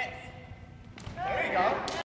Yes.